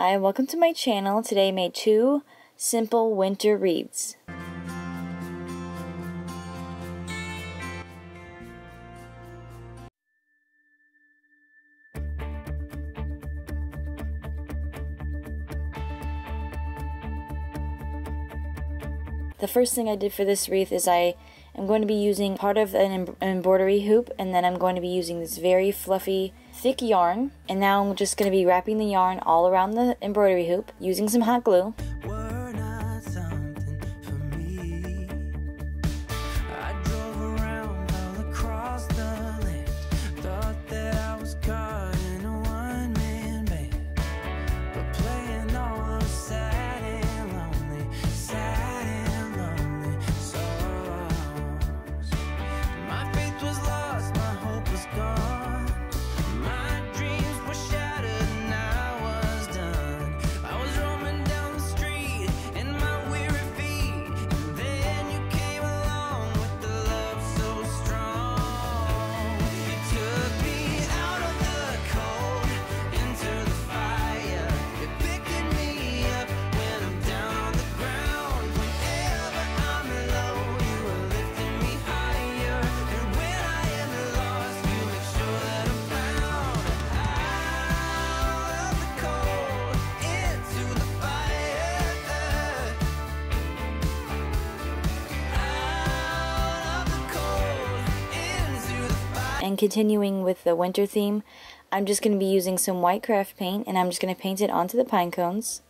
Hi, welcome to my channel. Today I made two simple winter wreaths. The first thing I did for this wreath is I am going to be using part of an embroidery hoop and then I'm going to be using this very fluffy thick yarn and now I'm just going to be wrapping the yarn all around the embroidery hoop using some hot glue. And continuing with the winter theme, I'm just going to be using some white craft paint and I'm just going to paint it onto the pine cones.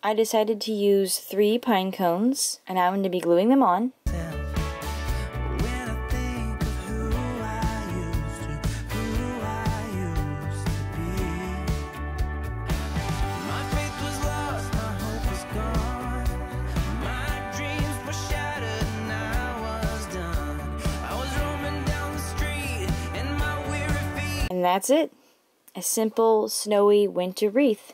I decided to use three pine cones and I'm going to be gluing them on. And that's it. A simple, snowy winter wreath.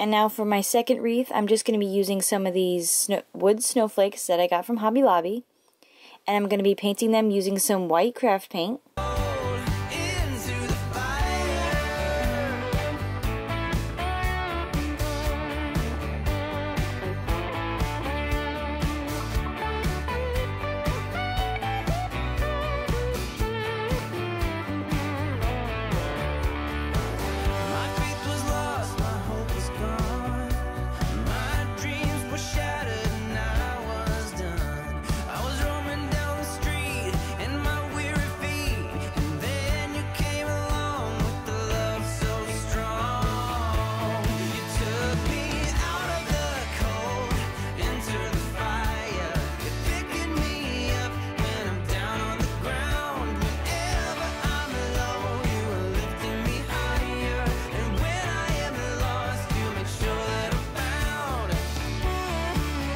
And now for my second wreath, I'm just going to be using some of these snow wood snowflakes that I got from Hobby Lobby. And I'm going to be painting them using some white craft paint.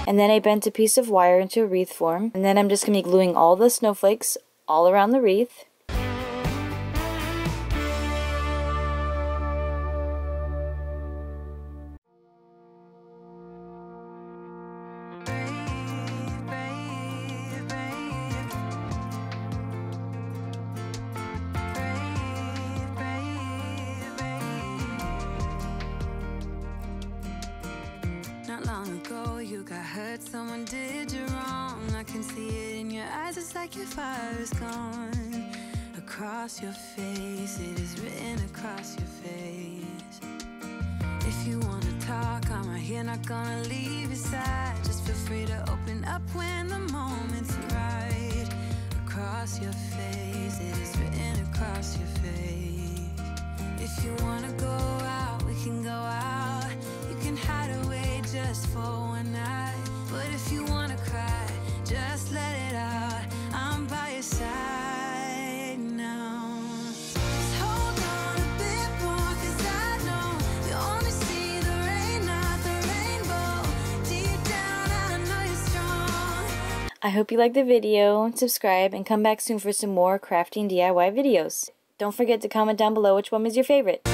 And then I bent a piece of wire into a wreath form. And then I'm just going to be gluing all the snowflakes all around the wreath. Like your fire is gone. Across your face, it is written across your face. If you wanna talk, I'm right here, not gonna leave your side. Just feel free to open up when the moment's right. Across your face, it is written across your face. If you wanna go out, we can go out. You can hide away just for one night. But if you wanna cry, just let it I hope you liked the video, subscribe, and come back soon for some more crafting DIY videos. Don't forget to comment down below which one was your favorite.